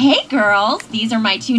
Hey girls, these are my two